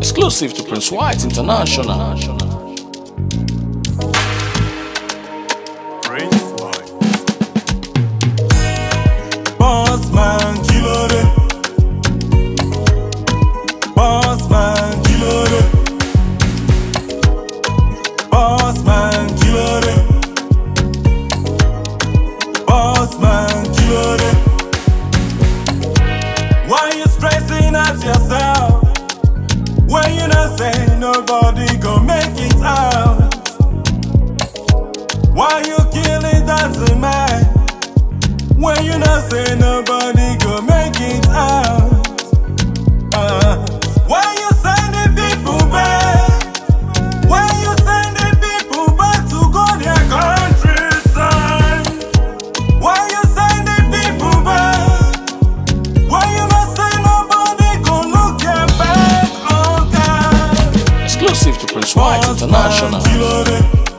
Exclusive to Prince White International. Prince White. Boss man, kilo de. Boss man, kilo de. Boss man, kilo de. Boss man, kilo de. Why you stressing out yourself? Say nobody gon' make it out. Why you doesn't matter. When you not say nobody Prince White International.